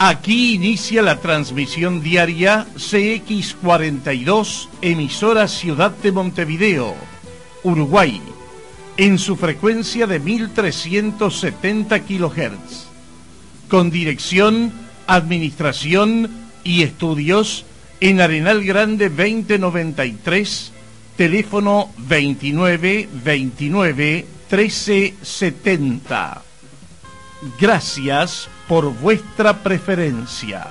Aquí inicia la transmisión diaria CX42, emisora Ciudad de Montevideo, Uruguay, en su frecuencia de 1370 kHz, con dirección, administración y estudios en Arenal Grande 2093, teléfono 2929 1370. Gracias por vuestra preferencia.